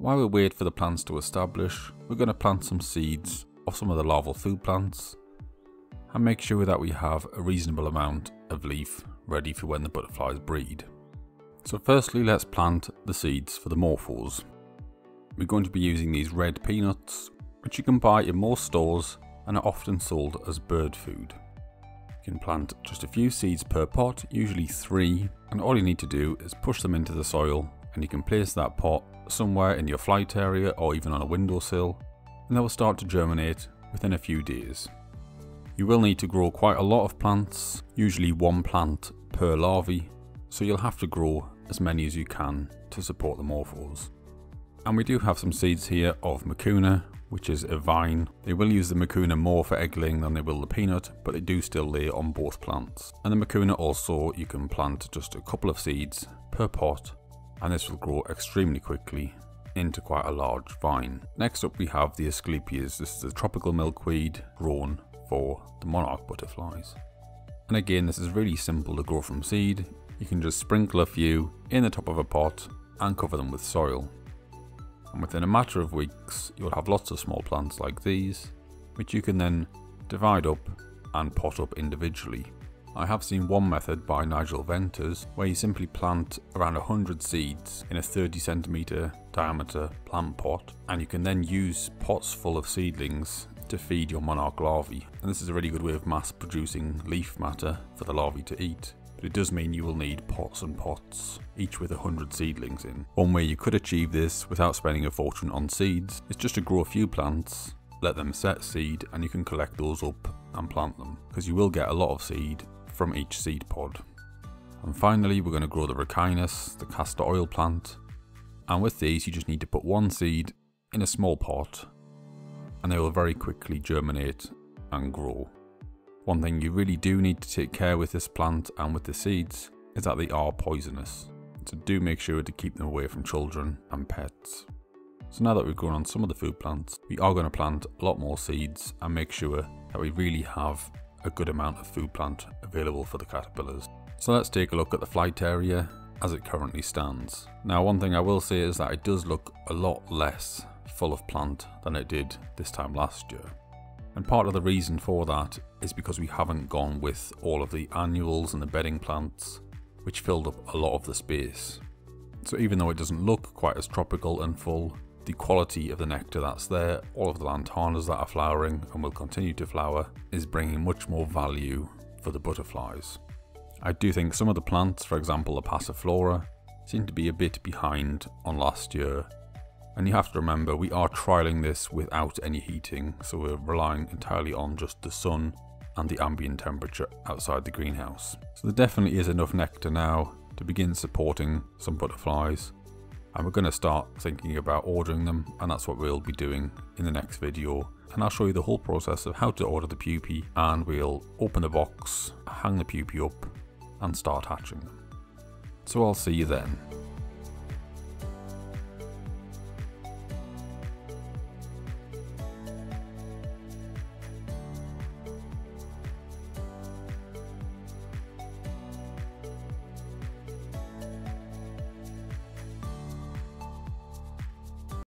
While we wait for the plants to establish, we're going to plant some seeds of some of the larval food plants and make sure that we have a reasonable amount of leaf ready for when the butterflies breed. So firstly let's plant the seeds for the morphos. We're going to be using these red peanuts which you can buy in most stores and are often sold as bird food. You can plant just a few seeds per pot, usually three, and all you need to do is push them into the soil and you can place that pot somewhere in your flight area or even on a windowsill and they will start to germinate within a few days. You will need to grow quite a lot of plants, usually one plant per larvae, so you'll have to grow as many as you can to support the morphos. And we do have some seeds here of Mucuna, which is a vine. They will use the Mucuna more for egg laying than they will the peanut, but they do still lay on both plants. And the Mucuna also, you can plant just a couple of seeds per pot, and this will grow extremely quickly into quite a large vine. Next up we have the Asclepias. This is a tropical milkweed grown for the monarch butterflies. And again, this is really simple to grow from seed. You can just sprinkle a few in the top of a pot and cover them with soil. And within a matter of weeks, you'll have lots of small plants like these, which you can then divide up and pot up individually. I have seen one method by Nigel Venters where you simply plant around 100 seeds in a 30 centimeter diameter plant pot and you can then use pots full of seedlings to feed your monarch larvae. And this is a really good way of mass producing leaf matter for the larvae to eat. But it does mean you will need pots and pots, each with 100 seedlings in. One way you could achieve this without spending a fortune on seeds is just to grow a few plants, let them set seed, and you can collect those up and plant them, because you will get a lot of seed from each seed pod. And finally, we're going to grow the Ricinus, the castor oil plant. And with these, you just need to put one seed in a small pot and they will very quickly germinate and grow. One thing you really do need to take care with this plant and with the seeds is that they are poisonous, so do make sure to keep them away from children and pets. So now that we've grown on some of the food plants, we are going to plant a lot more seeds and make sure that we really have a good amount of food plant available for the caterpillars. So let's take a look at the flight area as it currently stands. Now one thing I will say is that it does look a lot less full of plant than it did this time last year. And part of the reason for that is because we haven't gone with all of the annuals and the bedding plants, which filled up a lot of the space. So even though it doesn't look quite as tropical and full, the quality of the nectar that's there, all of the lantanas that are flowering and will continue to flower, is bringing much more value for the butterflies. I do think some of the plants, for example the Passiflora, seem to be a bit behind on last year and you have to remember, we are trialing this without any heating, so we're relying entirely on just the sun and the ambient temperature outside the greenhouse. So there definitely is enough nectar now to begin supporting some butterflies. And we're going to start thinking about ordering them, and that's what we'll be doing in the next video. And I'll show you the whole process of how to order the pupae, and we'll open the box, hang the pupae up, and start hatching them. So I'll see you then.